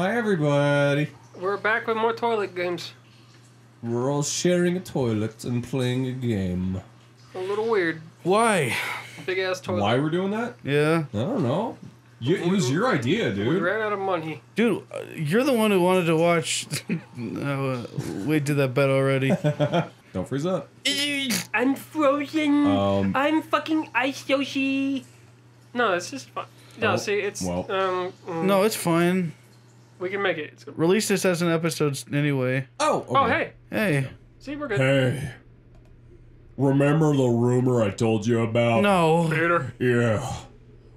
Hi, everybody. We're back with more toilet games. We're all sharing a toilet and playing a game. A little weird. Why? Big ass toilet. Why we're doing that? Yeah. I don't know. You, it was your idea, dude. We ran out of money. Dude, uh, you're the one who wanted to watch. no, uh, we did that bet already. Don't freeze up. I'm frozen. Um, I'm fucking ice Yoshi. No, it's just fun. No, Oh, see, it's well. um. mm, no, it's fine. We can make it. It's, Release this as an episode anyway. oh, Oh hey, Hey. see, we're good. Hey. Remember the rumor I told you about? No. Better, Yeah.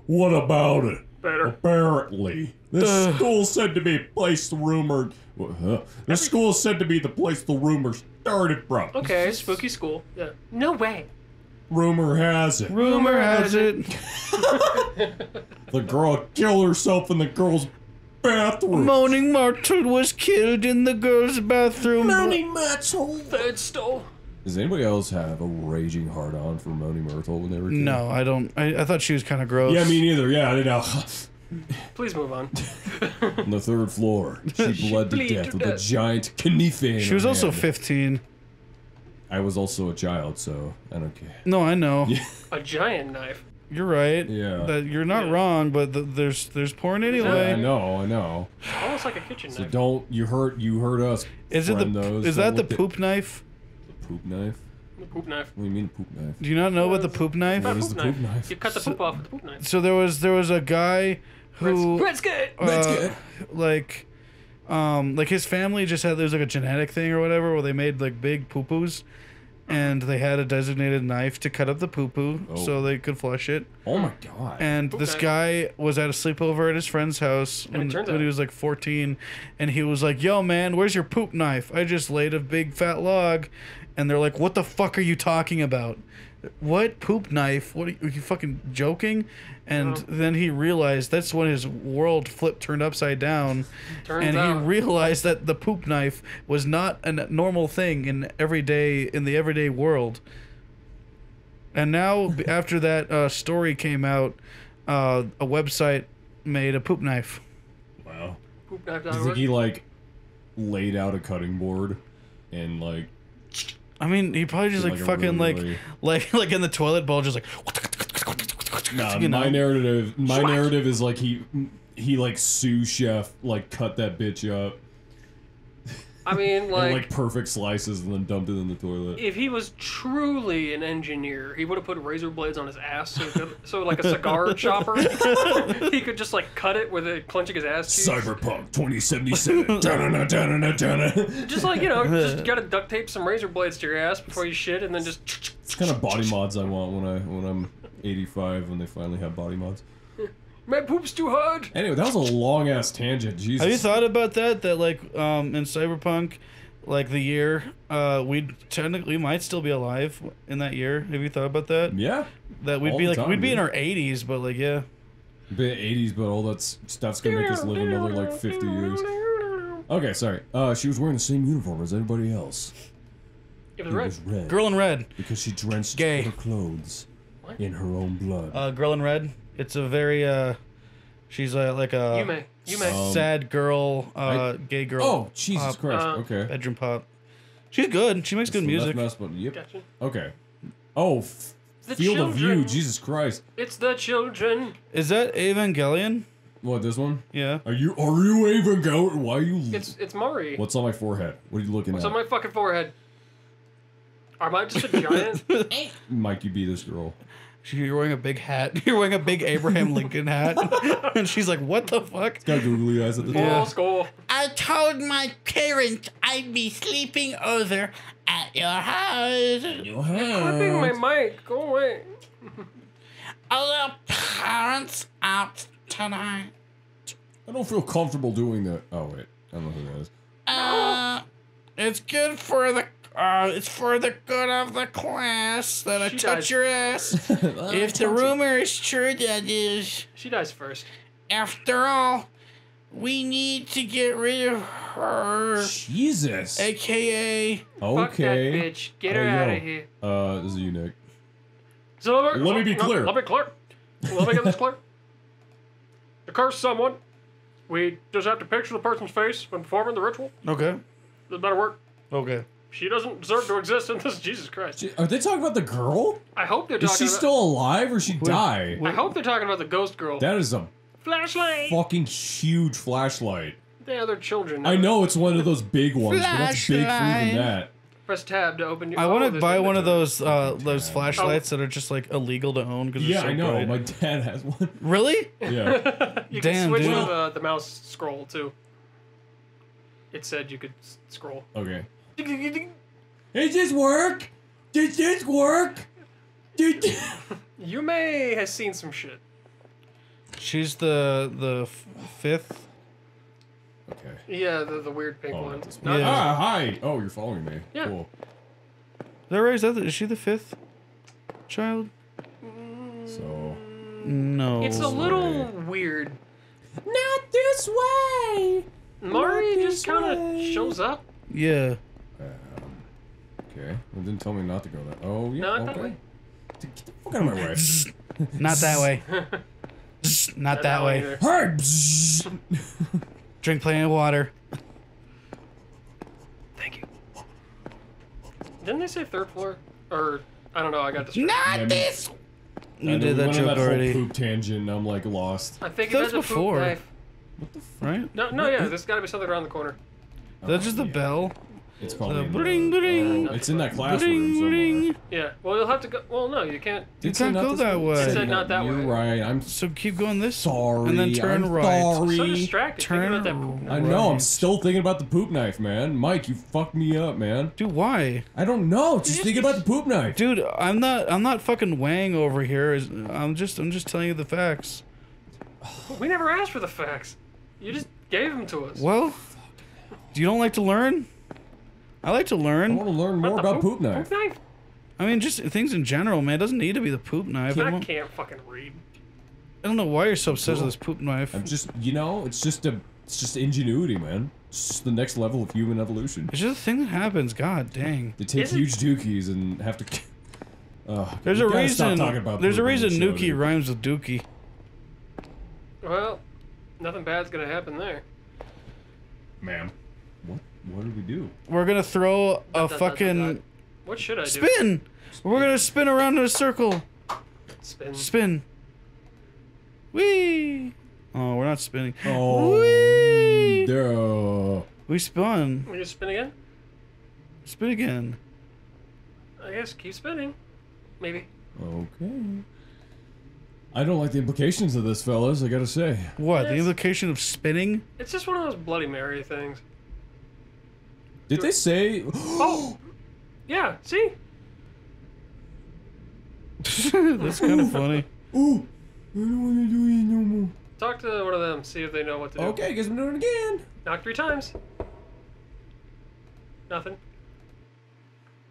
What about it? better. Apparently, this Ugh. school said to be a place the rumor. Uh, this school is said to be the place the rumor started from. Okay, spooky school. Yeah. No way. Rumor has it Rumor has it. the girl killed herself in the girl's bathroom. Moaning Myrtle was killed in the girls' bathroom. Moaning Myrtle. Third stole. Does anybody else have a raging hard on for Moni Myrtle when they were? a kid? No, I don't. I, I thought she was kind of gross. Yeah, me neither. Yeah, I didn't know. Please move on. On the third floor, she bled to death to with a giant knife She was also hand. 15. I was also a child, so I don't care. No, I know. A giant knife. You're right. Yeah. That you're not Yeah. wrong, but th- there's there's porn I anyway. know, I know. Almost like a kitchen So knife. don't you hurt you hurt us. Is it the friend those. is Don't that the look at- poop knife? The poop knife? The poop knife. What do you mean poop knife? Do you not know about the poop knife? What is the poop knife? You cut the poop off with the poop knife. So there was there was a guy who Let's get. uh, like um like his family just had there's like a genetic thing or whatever where they made like big poo poos and they had a designated knife to cut up the poo poo Oh. so they could flush it. Oh my god. And this guy was at a sleepover at his friend's house when, turns when out- he was like 14 and he was like, "Yo man, where's your poop knife? I just laid a big fat log." And they're like, "What the fuck are you talking about? What poop knife? What are you, are you fucking joking?" And No. then he realized that's when his world flipped turned upside down Turns and out. he realized that the poop knife was not a normal thing in everyday in the everyday world. And now, after that uh, story came out, uh, a website made a poop knife. wow. poop knife. Do you think he like laid out a cutting board and like I mean, he probably just like, like, fucking really, like really- like like in the toilet bowl, just like. Nah, you know? my narrative my narrative is like he he like sous chef like cut that bitch up I mean, in like, like perfect slices and then dumped it in the toilet. if he was truly an engineer, he would have put razor blades on his ass, so, could, so like a cigar chopper, he could just like cut it with it clenching his ass cheeks. Cyberpunk 2077. Dun-dun-dun, dun-dun-dun, dun-dun. Just like you know, just gotta duct tape some razor blades to your ass before you shit, and then just. It's kind of body mods I want when I when I'm 85 when they finally have body mods. My poop's too hard. Anyway, that was a long ass tangent. Jesus. Have you thought about that? That like um in Cyberpunk, like the year, uh, we'd technically might still be alive in that year. Have you thought about that? Yeah. That we'd All be like time, we'd be in our 80s, but like yeah. Bit 80s, but all that stuff's gonna make us live another like 50 years. Okay, sorry. Uh, she was wearing the same uniform as everybody else. It It was red. was red. Girl in red. Because she drenched Gay. her clothes What? in her own blood. Uh, girl in red. It's a very uh, she's uh, like a You may. You may. Um, sad girl, uh, gay girl. oh, Jesus uh, Christ. uh, okay. bedroom pop. She's good. She makes good So music. left mouse button. Yep. Gotcha. Okay. Oh, f- The Field of View. children. Jesus Christ. It's the children. Is that Evangelion? What, this one? Yeah. Are you are you even going? Why are you? It's it's Mari. What's on my forehead? What are you looking What's at? on my fucking forehead? Am I just a giant? Mike, you be this girl. She, you're wearing a big hat. You're wearing a big Abraham Lincoln hat, and she's like, "What the fuck?" Got googly eyes at the top. Yeah. Full skull. I told my parents I'd be sleeping over at your house. Clipping my mic. Go away. Are the parents out tonight? I don't feel comfortable doing that. Oh wait, I don't know who that is. Uh, it's good for the. Uh, it's for the good of the class that I She touch died. your ass. if the rumor is true, that is. She dies first. After all, we need to get rid of her, Jesus. aka. Okay. Fuck that Okay. bitch. Get her Hey, out yo. of here. Uh, this is you, Nick. So let me, Let me be clear. Let me clear. Let me get this clear. To curse someone We just have to picture the person's face when performing the ritual. Okay. This better work. Okay. She doesn't deserve to exist in this. Jesus Christ. Are they talking about the girl? I hope they're Is talking she about. still alive or she die? I hope they're talking about the ghost girl. That is a Flashlight. fucking huge flashlight. They are their children. I know it's one of those big ones, but that's big for Flashlight. that. Press tab to open your. I oh, want to buy one of those uh, those flashlights that are just like illegal to own because Yeah, so I know. bright. My dad has one. Really? Yeah. You Damn, can switch dude. with uh, the mouse scroll too. It said you could scroll. Okay. Does this work? Did this work? Did You may have seen some shit. She's the the f- fifth. Okay. Yeah, the, the weird pink Oh, one. not this one. Yeah. Ah, hi. Oh, you're following me. Yeah. Cool. Is that right? Is, that the, is she the fifth child? So. No. It's a little weird. Not this way. Mari Not just kind of shows up. Yeah. Okay. Well, didn't tell me not to go that. Oh, yeah. Not okay. that way. Get the fuck out of my way. Not that way. Not that way. either. Drink plenty of water. Thank you. Didn't they say third floor? Or I don't know. I got distracted. Not Yeah, this. You did that went on joke whole already, poop tangent. and I'm like lost. I think That's it has a poop before. knife. right? No, no, yeah. There's got to be something around the corner. That's just the oh, bell. It's called. The in bling, the- bling. Oh, it's in that classroom Bling, somewhere. Yeah. Well, you'll have to go. Well, no, you can't. You Did can't not go that way. It said not that You're way. right. I'm So keep going this. sorry. And then turn I'm right. Sorry. So distracted. Turn Thinking about that poop I know. I'm still thinking about the poop knife, man. Mike, you fucked me up, man. Dude, why? I don't know. Just just- thinking about the poop knife. Dude, I'm not. I'm not fucking Wang over here. I'm just. I'm just telling you the facts. We never asked for the facts. You just gave them to us. Well, Do you don't like to learn. I like to learn. I want to learn more about poop knife. Poop knife? I mean, just things in general, man. It doesn't need to be the poop knife. I I can't fucking read. I don't know why you're so obsessed with this poop knife. I'm just, you know, it's just a, it's just ingenuity, man. It's just the next level of human evolution. It's just a thing that happens. God dang. They take Is it- huge dookies and have to. Uh, There's a gotta stop reason. talking about There's a poop on reason this show, Nuki rhymes with Dookie. Well, nothing bad's gonna happen there. Ma'am, what? What do we do? We're gonna throw a Dot, dot, dot, dot, fucking dot. What should I do? spin. We're gonna spin around in a circle. Spin. Spin. Whee! Oh, we're not spinning. Oh, Whee! duh. We spun. We just spin again? Spin again. I guess keep spinning. Maybe. Okay. I don't like the implications of this, fellas. I gotta say. What? The Yes. implication of spinning? It's just one of those Bloody Mary things. Did they say? Oh! Yeah, see? That's kind of funny. Ooh, I don't want to do it no more. Talk to one of them, see if they know what to do. Okay, guess I'm doing it again. Knock three times. Nothing.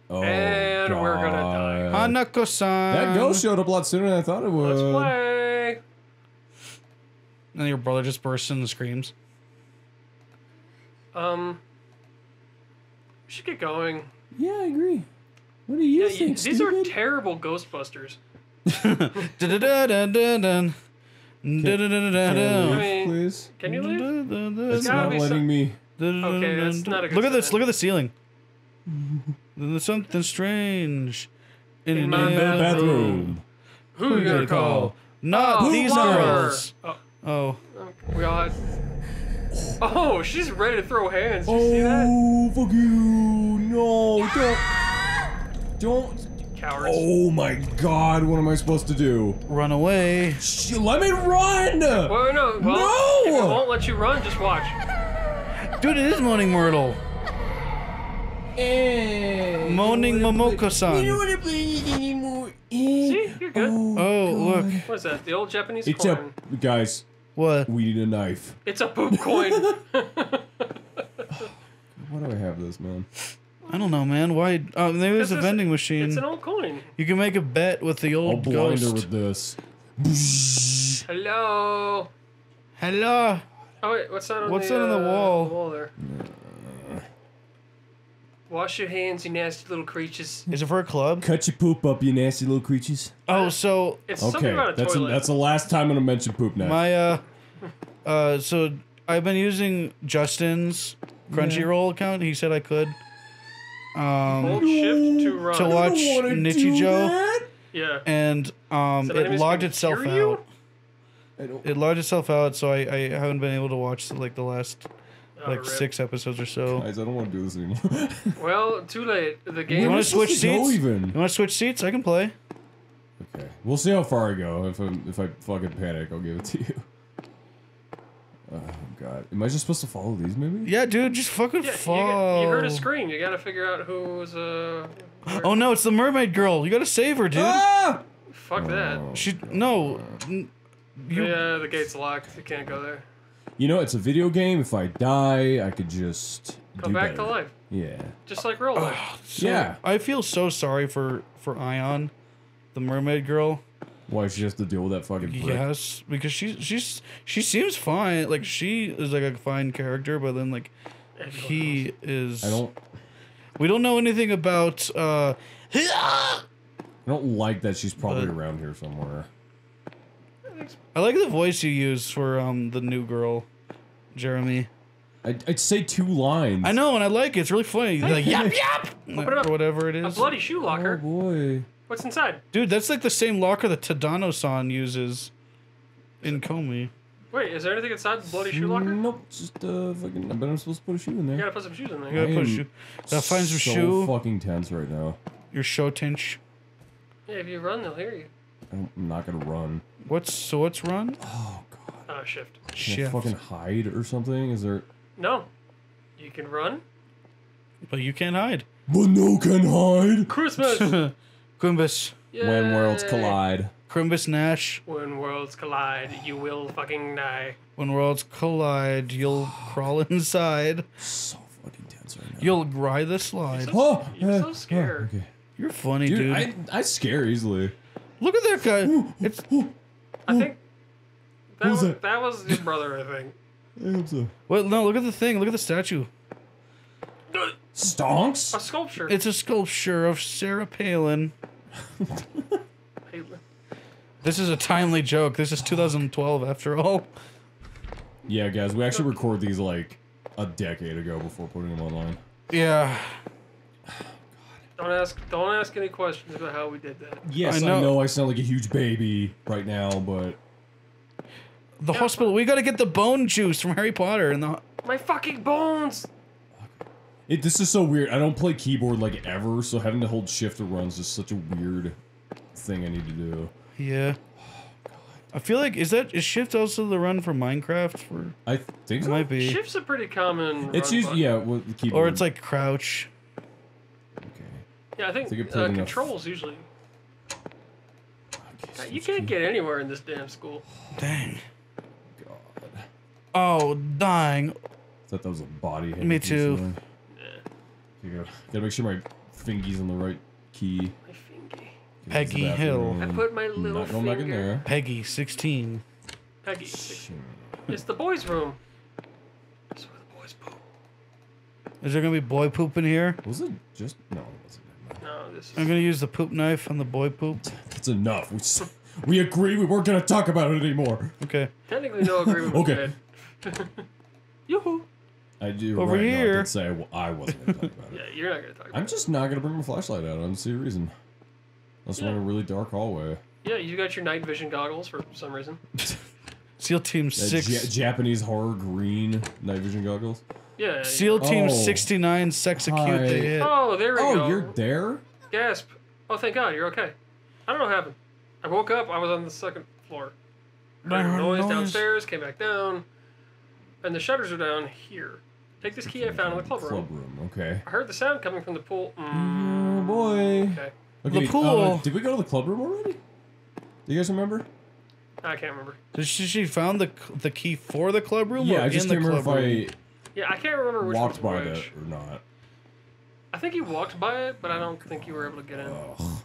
Oh, And we're gonna die. God. Hanako-san. That ghost showed up a lot sooner than I thought it would. Let's play. And your brother just bursts into screams. Um. We should get going. Yeah, I agree. What do you Yeah, you- think, these are terrible Ghostbusters. Please. Can you leave? It's gotta not be letting some- me. Okay, that's not a good Look at this. sign. Look at the ceiling. There's something strange in, In an my alien Bathroom. Who you gonna call? Not Oh, these water. girls. Oh, Oh, okay, we all had. Oh, she's ready to throw hands. Did you see that? Oh, fuck you! No, don't. Don't. Cowards. Oh my god, what am I supposed to do? run away. Sh- let me run! Well, no. Well, No! If it won't let you run, just watch. Dude, it is Moaning Myrtle. Eh, Moaning Momoko-san. want to play it anymore. See, you're good. Oh, oh look. What is that? The old Japanese It's coin. a guys. What? We need a knife. It's a poop coin. Why do I have this, man? I don't know, man. Why? Oh, maybe there's a Because vending machine. it's an old coin. You can make a bet with the I'll old blind her ghost. with this. Hello. Hello. Oh wait, what's that on What's the, that on the uh, wall? wall there? Wash your hands, you nasty little creatures. Is it for a club? Cut your poop up, you nasty little creatures. Oh, so It's something Okay, about a that's toilet. that's the last time I'm gonna mention poop now. my uh, uh, so I've been using Justin's Crunchyroll account. He said I could. Um, Hold shift to run. to watch Nichijou, Yeah. and um, So it enemies logged can itself hear you? out. I don't. It logged itself out, so I, I haven't been able to watch like the last like rip. six episodes or so. Guys, I don't want to do this anymore. Well, too late. The game. You game. want to Where's switch to go seats? even? You want to switch seats? I can play. okay, we'll see how far I go. If I if I fucking panic, I'll give it to you. Oh god, am I just supposed to follow these? Maybe. Yeah, dude, just fucking Yeah, you, fall. got- you heard a scream. You gotta figure out who's uh. where- Oh no, it's the mermaid girl. You gotta save her, dude. Ah! Fuck that. Oh. She no. n- You Yeah, the gate's locked. You can't go there. You know, it's a video game. If I die, I could just Come do back better. to life, Yeah. just like real life. so- Yeah. I feel so sorry for for Ion, the mermaid girl. Why she has to deal with that fucking brick? Yes, because she she's she seems fine. Like she is like a fine character, but then like he is. I don't. We don't know anything about. uh I don't like that she's probably But- around here somewhere. I like the voice you use for um the new girl, Jeremy. I'd, I'd say two lines. I know, and I like it. It's really funny. Like yap yap Open it up. or whatever it A is. bloody shoe Oh locker. boy. What's inside? Dude, that's like the same locker that Tadano-san uses in Komi. Wait, is there anything inside the bloody shoe locker? Nope. Just uh, fucking. I bet I'm supposed to put a shoe in there. You gotta put some shoes in there. You there. gotta I put a am shoe. That finds your so shoe. fucking tense right now. Your show tinch. Yeah, if you run, they'll hear you. I'm not gonna run. What's so? What's run? Oh god. Uh, shift. Can I Shift. fucking hide or something? Is there? No. You can run. But you can't hide. But no can hide. Christmas. Quimbus. When worlds Yay. collide. Crimbus Nash. When worlds collide, you will fucking die. When worlds collide, you'll crawl inside. So fucking tense right now. You'll ride the slide. Oh, You're yeah, so scared. okay. You're funny, Dude, dude. I I scare easily. Look at that guy. It's I think that was, that? that was your brother, I think. I well, no. Look at the thing. Look at the statue. Stonks. A sculpture. It's a sculpture of Sarah Palin. Hey, This is a timely joke. This is 2012, after all. Yeah, guys, we actually record these like a decade ago before putting them online. Yeah. Don't ask. Don't ask any questions about how we did that. Yes, I I know. know. I sound like a huge baby right now, but The hospital. We got to get the bone juice from Harry Potter and the. My fucking bones. it this is so weird. I don't play keyboard like ever, so having to hold shift to run is just such a weird thing I need to do. Yeah. I feel like is that is shift also the run for Minecraft for I think it so. might be Shift's a pretty common. It's run usually button. yeah, with keyboard. or it's like crouch. Okay. Yeah, I think, think uh, controls usually. okay God, you can't get anywhere in this damn school. Dang. God. Oh, dying. thought that was a body. hanging Me too. ceiling. Yeah, You gotta, gotta make sure my fingy's on the right key. my fingy. Peggy Hill. I put my little not going back in finger- there. Peggy, 16. Peggy. It's the boys' room. This is where the boys poop. Is there gonna be boy poop in here? Was it just no? It wasn't. No, this is. I'm gonna use the poop knife on the boy poop. That's enough. We, s- we agreed we weren't gonna talk about it anymore. Okay. Technically, no agreement was Okay. made. Yoo-hoo. I do. Over right, no, I here. did say I, w- I wasn't gonna talk about it. Yeah, you're not gonna talk about it. I'm it. just not gonna bring my flashlight out. I don't see a reason. Unless we're in a really dark hallway. Yeah, you got your night vision goggles for some reason. SEAL Team That 6. Ja- Japanese horror green night vision goggles. Yeah. yeah. SEAL Team Oh. 69 sex acute Hi. they hit. Oh, there we Oh, go. you're there. Gasp. Oh, thank God, you're okay. I don't know what happened. I woke up, I was on the second floor. I Heard a noise noise. downstairs, came back down, and the shutters are down here. Take this key I found in the club room. Club room. Okay. I heard the sound coming from the pool. Mm, Oh boy. okay. Okay. The pool. uh, did we go to the club room already? Do you guys remember? I can't remember. Did she, she found the the key for the club room Yeah, or I just in the can't remember if room? Yeah, I can't remember which walked by was that or not. I think you walked by it, but I don't think you were able to get in. Ugh.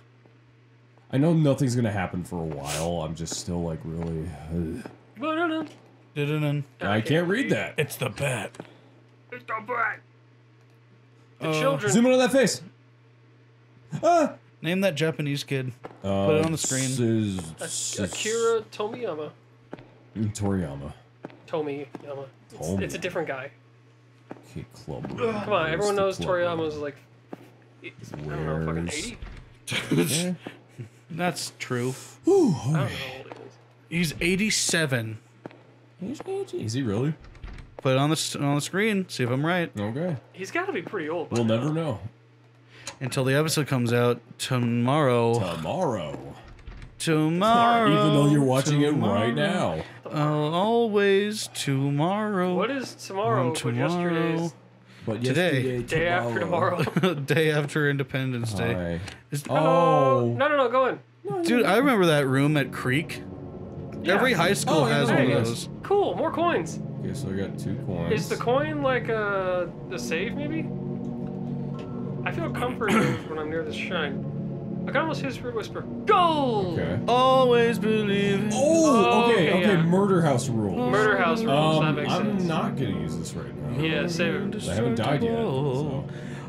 I know nothing's gonna happen for a while. I'm just still like really. ugh. Ba-da-da. Didn't I can't read that. It's the bat. It's the bat. The Uh, children. Zoom in on that face. Ah. Name that Japanese kid. Uh, Put it on the screen. Sis, Akira Tomiyama. Toriyama. Tomi Yama. It's, Tomi. it's a different guy. Okay, club. Come on, everyone knows Toriyama's like, I don't know, fucking 80. Yeah. That's true. Whew, I don't know how old he is. He's 87. He's aging. Is he really? Put it on the on the screen. See if I'm right. Okay. He's got to be pretty old. We'll now. never know. Until the episode comes out tomorrow. Tomorrow. Tomorrow. Even though you're watching it right now. Uh, always tomorrow. What is tomorrow? On But yesterday's But Today. yesterday, day after tomorrow. Day after Independence Day. Hi. Is- Oh. No, no, no, go in. Dude, I remember that room at Creek. Yeah. Every high school Oh, has one of those. Cool, more coins. Okay, so I got two coins. Is the coin like uh, the save, maybe? I feel comforted when I'm near this shrine. I can almost hear Spirit Whisper. Gold! Okay. Always believe. Oh, okay, okay, okay. yeah. Murder house rules. Murder House rules, that Um, makes I'm sense. not gonna use this right now. Yeah, save it. I haven't died yet. So.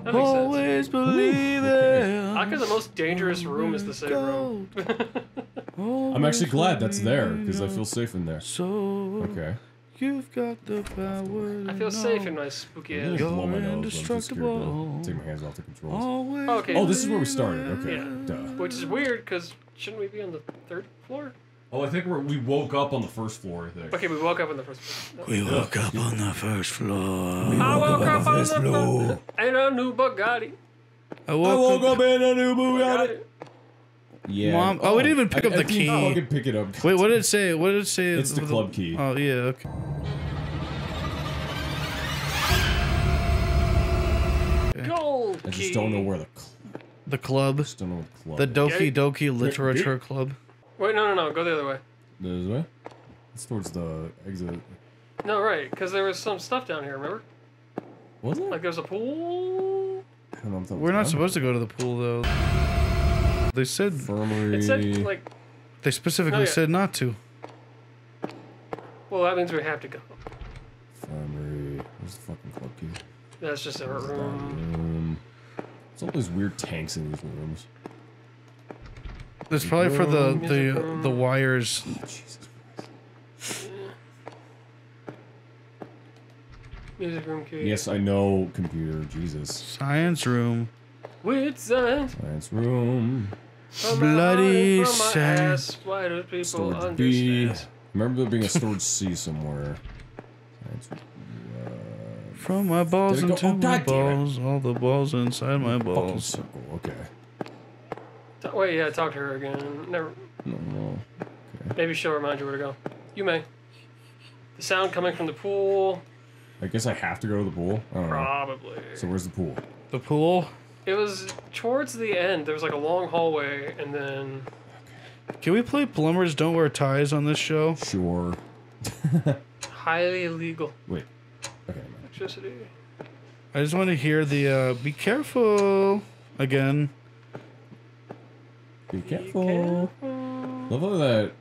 That makes sense. Always believe Ooh. I think the most dangerous room is the save room. I'm actually glad that's there because I feel safe in there. So Okay. You've got the power. I feel safe in my spooky I'm ass. gonna blow my You're nose. I'm too scared to indestructible. take my hands off the controls. Always. Okay. Oh, this is where we started. Okay. Yeah. Duh. Which is weird because shouldn't we be on the third floor? Oh, I think we're, we woke up on the first floor. I think. Okay, we woke up on the first floor. We woke up on the first floor. I woke up on the first floor. and a new Bugatti. I I woke up in a new Bugatti. Bugatti. Yeah. Mom- oh, we didn't even pick I- up I the didn't key. fucking pick it up. Wait, what did it say? What did it say? It's the with club key. Oh yeah. Okay. Gold I key. just don't know where the. Cl- The club. just don't know what the club. The is. Doki Doki Literature Club. Wait, no, no, no. Go the other way. This way. It's towards the exit. No, right, because there was some stuff down here. Remember? Was it? Like there's a pool. I don't know if that We're not supposed to go to the pool though. They said Infirmary. It said like, they specifically Oh, yeah. said not to. well, that means we have to go. Infirmary. Where's the fucking club key? That's just our room. room? There's all these weird tanks in these rooms. It's probably for the the room. the wires. Oh, Jesus Christ. Music room key. Yes, I know, computer. Jesus. Science room. With science. Science room. From my Bloody eye, from my science. ass, Why do people Storage B. Remember there being a storage C somewhere. Science, uh, From my balls Did it into oh, my God it. balls, all the balls inside my balls. circle. Okay. Ta- Wait, yeah, talk to her again. Never. No, no. Maybe she'll remind you where to go. You may. The sound coming from the pool. I guess I have to go to the pool. I don't know. Probably. So where's the pool? The pool. It was towards the end. There was like a long hallway, and then Can we play plumbers don't wear ties on this show? Sure. highly illegal Wait. Okay. never mind. electricity. I just want to hear the uh, "Be careful" again. Be careful. Love how that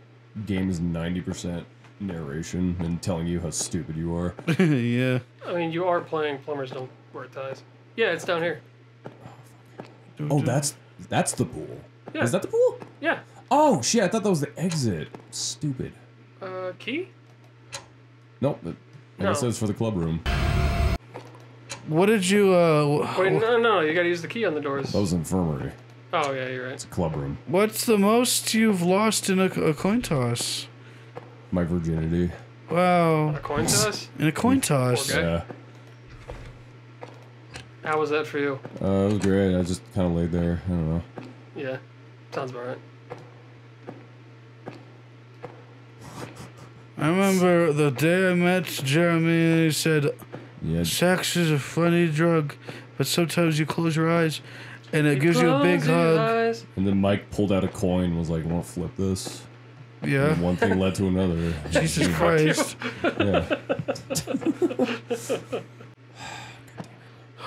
game is 90% narration and telling you how stupid you are. yeah. I mean, you are playing Plumbers Don't Wear Ties. Yeah, it's down here. Oh, that's that's the pool. Yeah. Is that the pool? Yeah. Oh shit! I thought that was the exit. Stupid. Uh, key? Nope. That, I guess No. that was for the club room. What did you? Uh, Wait, no, no, no. You gotta use the key on the doors. That was infirmary. Oh, yeah, you're right. It's a club room. what's the most you've lost in a, a coin toss? My virginity. Wow. A coin toss? In a coin toss. Okay. Yeah. How was that for you? Uh, it was great. I just kind of laid there. I don't know. Yeah. Sounds about right. I remember the day I met Jeremy. He said, Yeah. "Sex is a funny drug, but sometimes you close your eyes, and it gives you a big hug." eyes. And then Mike pulled out a coin. and Was like, "Want to flip this?" Yeah. And one thing led to another. Jesus Christ. Yeah.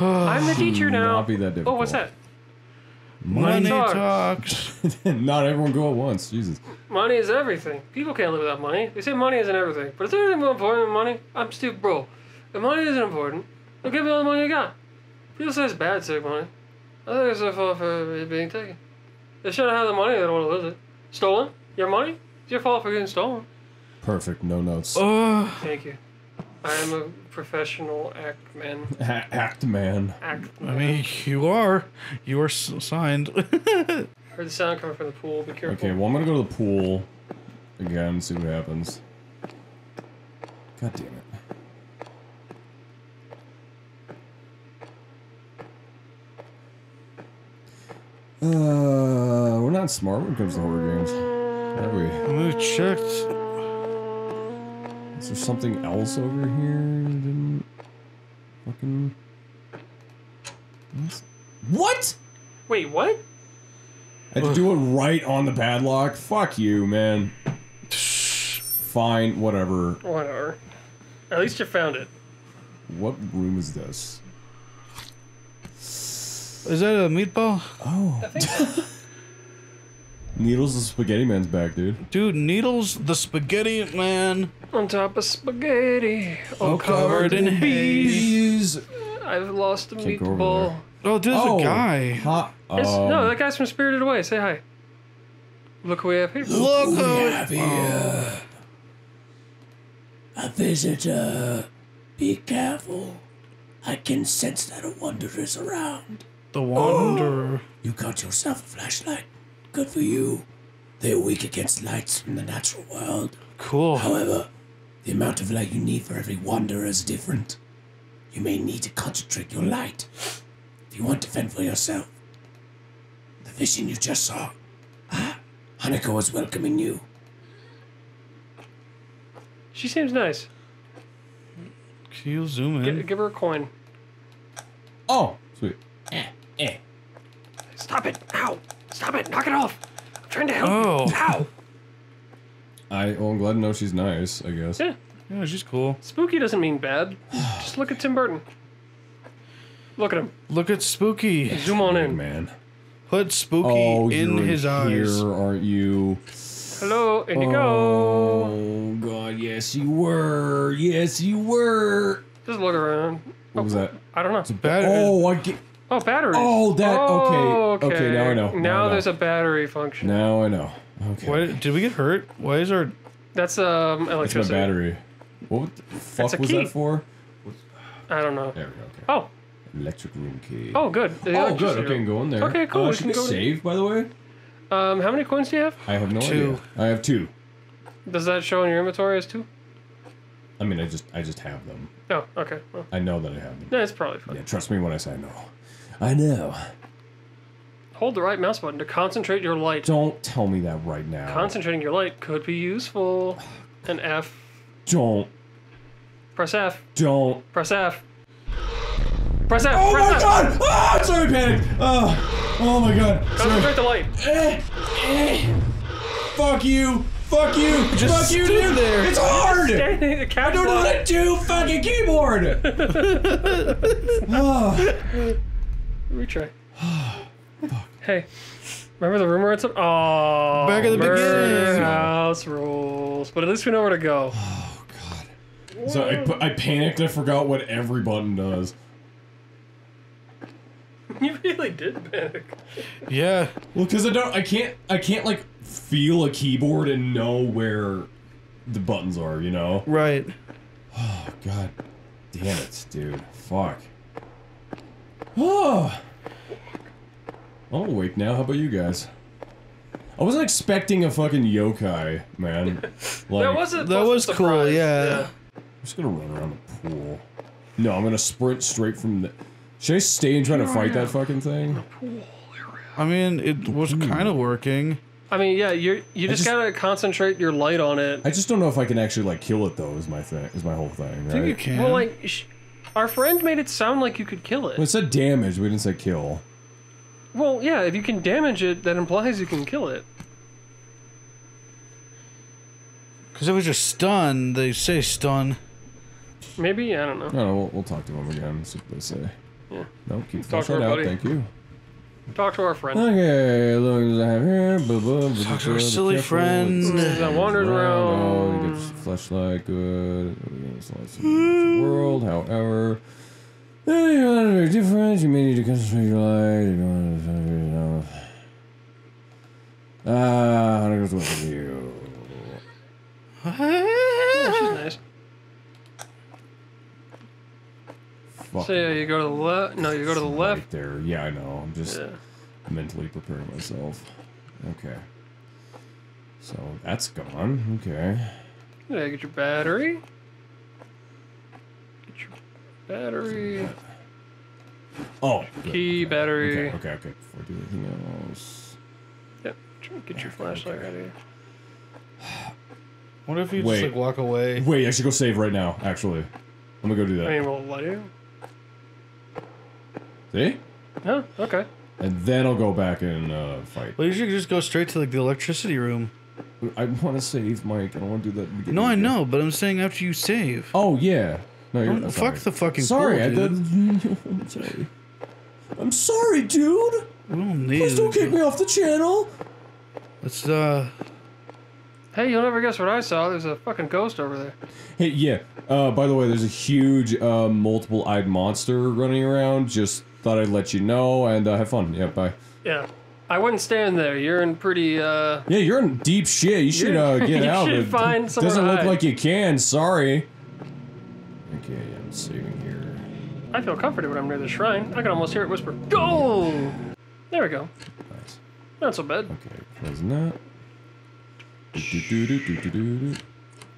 I'm the teacher now. Not be that difficult. Oh, what's that? Money talks. talks. Not everyone go at once. Jesus. Money is everything. People can't live without money. They say money isn't everything. But is there anything more important than money? I'm Steve Bro. If money isn't important, then give me all the money you got. People say it's bad to take money. I think it's their fault for it being taken. They shouldn't have the money, they don't want to lose it. Stolen? Your money? It's your fault for getting stolen. Perfect. No notes. Oh, Thank you. I am a professional act man. Ha- act man. Act. I mean, you are. You are signed. Heard the sound coming from the pool. Be careful. Okay, well I'm gonna go to the pool again, and see what happens. God damn it. Uh, we're not smart when it comes to horror games, are we? Let me check. Is there something else over here? that Didn't fucking. What? What? Wait, what? I had to do it right on the padlock. Fuck you, man. Fine, whatever. Whatever. At least you found it. What room is this? Is that a meatball? Oh. I think so. Needles the spaghetti man's back, dude. Dude, Needles, the spaghetti man. on top of spaghetti, all covered in Bees. I've lost a Can't meatball. Oh, dude, there's Oh, a guy. Ha- It's- no, um, that guy's from Spirited Away. Say hi. Look who we have here. Look, Look who we have here. oh, A visitor. Be careful. I can sense that a wanderer is around. the Wanderer. You got yourself a flashlight. Good for you. They're weak against lights from the natural world. Cool. However, the amount of light you need for every wanderer is different. You may need to concentrate your light if you want to fend for yourself. The vision you just saw. Ah, Hanako is welcoming you. She seems nice. Can you zoom in? G- give her a coin. Oh, sweet. Eh, eh. Stop it! Ow! Stop it! Knock it off! I'm trying to help Oh. you. Ow! I, well, I'm glad to know she's nice, I guess. Yeah. Yeah, she's cool. Spooky doesn't mean bad. Just look at Tim Burton. Look at him. Look at Spooky. Zoom on in. Man. Put Spooky Oh, in you're his eyes. here, aren't you? Hello, in you go. Oh, God, yes, you were. Yes, you were. Just look around. What was oh, that? I don't know. Bat- Oh, I get. Oh, batteries. Oh, that- Oh, okay. Okay, now I know. Now I know. there's a battery function. Now I know. Okay. Why did we get hurt? Why is our That's um That's my battery. What the fuck a was key. that for? I don't know. There we go. Okay. Oh, Electric room key. oh, good. The Oh, good. Okay, I can go in there. Okay, cool, Uh, we should can we go in- save, by the way? Um, how many coins do you have? I have no Two. idea. I have two. Does that show in your inventory as two? I mean, I just, I just have them. Oh, okay. Well, I know that I have them. yeah, it's probably fine. Yeah, trust me when I say I know. I know. Hold the right mouse button to concentrate your light. Don't tell me that right now. Concentrating your light could be useful. And F. don't. Press F. Don't. Press F. Press F. Oh press my F. god! Ah, sorry, panic. Oh, oh my god. Concentrate Sorry. the light. Eh, eh. Fuck you. Fuck you. Just Fuck you, stood dude. there. It's hard. Standing the I don't know how to do fucking keyboard. oh. Retry. hey, remember the rumor? It's oh, Back at the murder beginning. House rules, but at least we know where to go. Oh god! So I, I panicked. I forgot what every button does. you really did panic. Yeah. Well, because I don't, I can't, I can't like feel a keyboard and know where the buttons are. You know? Right. Oh God, damn it, dude. Fuck. Oh. I'm awake now. How about you guys? I wasn't expecting a fucking yokai, man. Like, That wasn't. That was cool, surprise. yeah. I'm just gonna run around the pool. No, I'm gonna sprint straight from the. Should I stay and try to fight that fucking thing? I mean, it was hmm. kind of working. I mean, yeah, you you just, just- gotta concentrate your light on it. I just don't know if I can actually like kill it though. Is my thing? Is my whole thing? I think you can. well, like, sh- our friend made it sound like you could kill it. Well, it said damage. We didn't say kill. Well, yeah, if you can damage it, that implies you can kill it. Because it was just stun. They say stun. Maybe I don't know. No, no, we'll, we'll talk to them again. and See what they say. Yeah. No, keep the Talk to flashlight out. buddy. Thank you. Talk to our friend. Okay, look what I have here. Blah, blah, blah, Talk to our silly careful. friend. that wanders Oh, around. you get the flashlight. Good. It's not the world. However, eh, you are very different. You may need to concentrate your light. You don't want to Ah, how goes with you? Yeah, she's nice. Fucking So yeah, you go to the left. No, you go to the left. right there. Yeah, I know. I'm just Yeah. mentally preparing myself. Okay. So that's gone. Okay. Yeah, get your battery. Get your battery. Oh. good. Key, battery. Okay, okay, okay. Before I do anything else. Yep. Get your flashlight ready. What if you Wait. just like walk away? Wait, I should go save right now, actually. I'm gonna go do that. I that. mean, will let you? See? No. Okay. And then I'll go back and uh, fight. Well, you should just go straight to like the electricity room. I want to save Mike. I don't want to do that. at No, I again. know, but I'm saying after you save. Oh, yeah. No, you're Don't- that's fuck fine. the fucking Sorry, pool, I dude. did. I'm sorry. I'm sorry, dude. We don't need Please don't it. kick me off the channel. Let's uh. Hey, you'll never guess what I saw. There's a fucking ghost over there. Hey, yeah. Uh, by the way, there's a huge uh, multiple-eyed monster running around. Just thought I'd let you know and uh, have fun. Yeah, bye. Yeah. I wouldn't stand there. You're in pretty. uh... Yeah, you're in deep shit. You should uh, get You out. should It find somewhere Doesn't look hide. like you can. Sorry. Okay, I'm saving here. I feel comforted when I'm near the shrine. I can almost hear it whisper, "Go!" There we go. Nice. Not so bad. Okay, closing that. Do-do-do-do-do-do-do.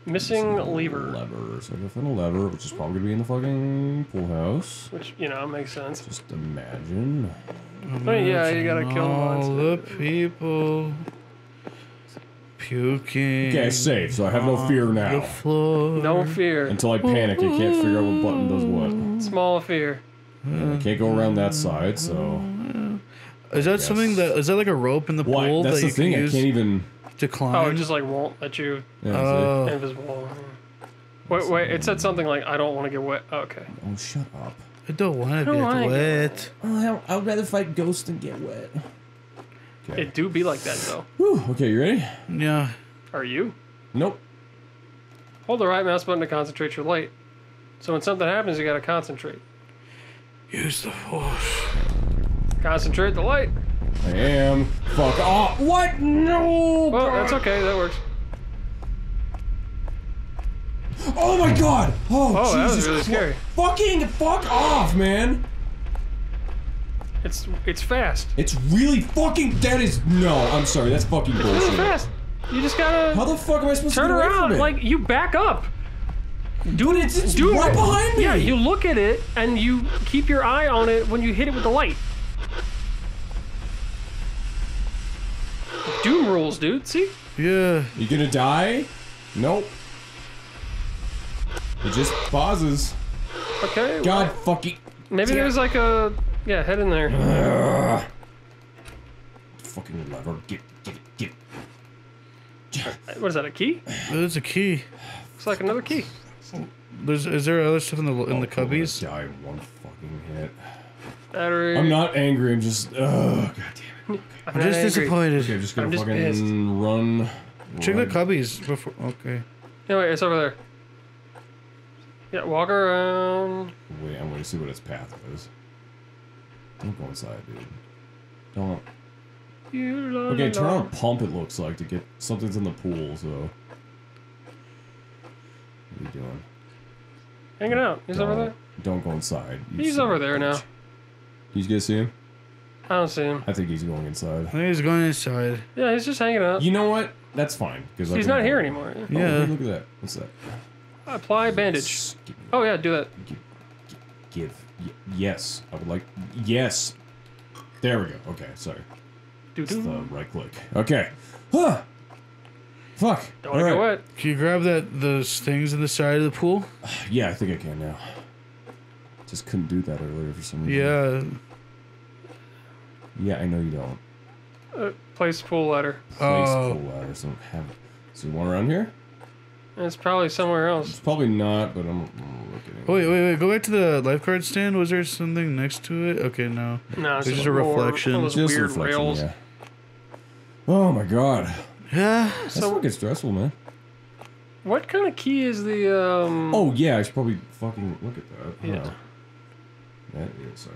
Missing lever, Lever. So I gotta find a lever, which is probably gonna be in the fucking pool house. which you know makes sense. Just imagine. Oh yeah, you gotta kill the all monster. the people puking. Okay, safe, so I have no fear now. No fear. Until I panic, I can't figure out what button does what. Small fear. I can't go around that side, so. Is that something that is that like a rope in the What? pool That's that the you thing, can I use can't even. To climb? Oh, it just like won't let you Yeah, see? Oh. invisible. Wait, wait. It said something like, "I don't want to get wet." Oh, okay. oh, shut up. I don't want to don't wanna get get wet. Oh, I would rather fight ghosts than get wet. Okay. It do be like that though. Whew, okay, you ready? Yeah. Are you? Nope. Hold the right mouse button to concentrate your light. So when something happens, you gotta concentrate. Use the force. Concentrate the light. I am. Fuck off. What? No! Well, that's okay. That works. Oh my god! Oh, Oh, that was Jesus really Christ. scary. Fucking fuck off, man! It's it's fast. It's really fucking. That is. No, I'm sorry. That's fucking Really bullshit. fast. You just gotta How the fuck am I supposed turn to turn around. it? Like you back up. Do But it's, it's do right it. behind me! Yeah, you look at it and you keep your eye on it when you hit it with the light. Doom rules, dude. See? Yeah. You gonna die? Nope. It just pauses. Okay. well, God fucking. maybe there's like a yeah head in there. Ugh. Fucking lever. Get, get, get. What is that? A key? There's a key. Looks like another key. There's is there other stuff in the in the Oh, I'm cubbies? Die in one fucking hit. Battery. I'm not angry. I'm just. Oh god damn it. I'm I'm just angry. disappointed. Okay, I'm just gonna I'm just fucking pissed. run. Check the cubbies before. Okay. No, wait, it's over there. Yeah, walk around. Wait, I'm gonna see what its path is. Don't go inside, dude. Don't. Okay, turn on pump. It looks like to get something's in the pool. So. What are you doing? Hanging out. He's over Don't- there. Don't go inside. you He's over of a there now. bitch. You guys see him? I don't see him. I think he's going inside. I think he's going inside. Yeah, he's just hanging out. You know what? That's fine. Because He's not here anymore. Oh, Yeah. look at that. What's that? Apply bandage. Just Give, me- Oh yeah, do that. give, give. Y- yes. I would like. Yes. There we go. Okay. Sorry. Do It's the do. right click. Okay. Huh. Fuck. Don't wanna get Alright. wet. Can you grab that those things in the side of the pool? Yeah, I think I can now. Just couldn't do that earlier for some reason. Yeah. Yeah, I know you don't. Uh, place pool ladder. Place Oh. pool ladder, so have. So you want around here? It's probably somewhere else. It's probably not, but I'm, I'm looking. Oh, wait, wait, wait. Go back to the lifeguard stand. Was there something next to it? Okay, no. No, it's It's just just a more- reflection. One of those Just weird reflection, rails. yeah. Oh my god. Yeah. That's So- fucking stressful, man. What kind of key is the um? Oh yeah, I should probably fucking look at that. Yeah. Huh. That is sorry.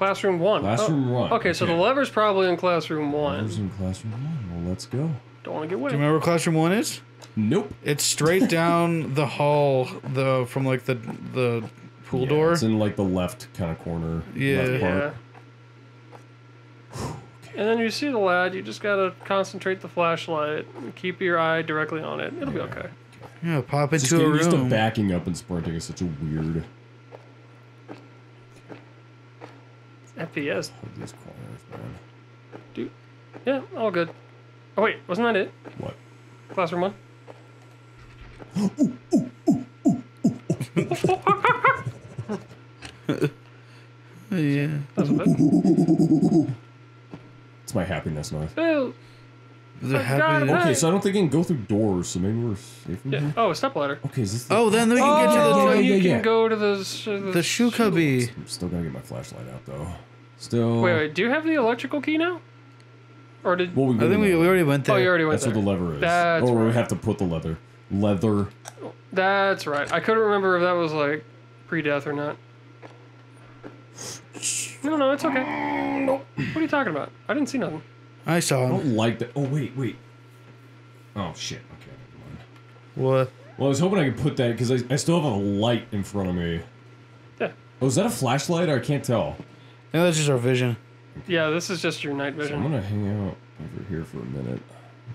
Fuck. classroom one. Classroom Oh, one, Okay, so the lever's probably in classroom one. Who's in classroom one? Well, let's go. Don't want to get wet. Do you remember where classroom one is? Nope. It's straight down the hall, the from like the the pool Yeah, door. It's in like the left kind of corner. Yeah. left part. Yeah. And then you see the lad, you just gotta concentrate the flashlight and keep your eye directly on it. It'll be okay. Yeah, pop Just into a getting used to backing up and sprinting is such a weird. FPS. These corners, man. Dude. Yeah, all good. Oh wait, wasn't that it? What? Classroom one? Yeah. That's what it. It's my happiness noise. Oh, The I happy. got it. Okay, so I don't think it can go through doors, so maybe we're safe in yeah. here. Oh, a step ladder. Okay, is this the, Oh, then we can get to Oh, the yeah, you yeah, can yeah. go to the sh- the, the shoe cubby. I'm still gonna get my flashlight out though. Still. Wait, wait, do you have the electrical key now? Or did Well, we I think we, we already went there. Oh, you already went That's there. what the lever is. That's or we have to put the leather. Leather. That's right. I couldn't remember if that was like pre-death or not. No, no, it's okay. What are you talking about? I didn't see nothing. I saw I don't like that. Oh wait, wait. Oh shit. Okay, never mind. What? Well, I was hoping I could put that because I, I still have a light in front of me. Yeah. Oh, is that a flashlight? I can't tell. Yeah, that's just our vision. Yeah, this is just your night So I'm vision. gonna hang out over here for a minute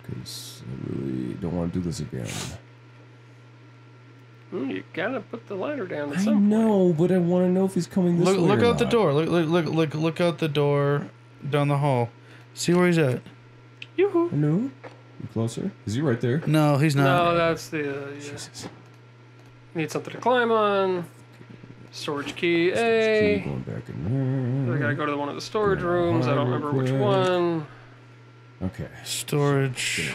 because I really don't want to do this again. Mm, you gotta put the lighter down at I some point. know, but I want to know if he's coming this Look, way. look or out the not. door. Look, look, look, look, look out the door down the hall. See where he's at. Yoo-hoo. Hello? You closer? Is he right there? No, he's not. No, that's the. Uh, yeah. Jesus. Need something to climb on. Storage key Keep A. going back in We there. gotta go to one of the storage Yeah, rooms. I don't remember which one. Okay. Storage.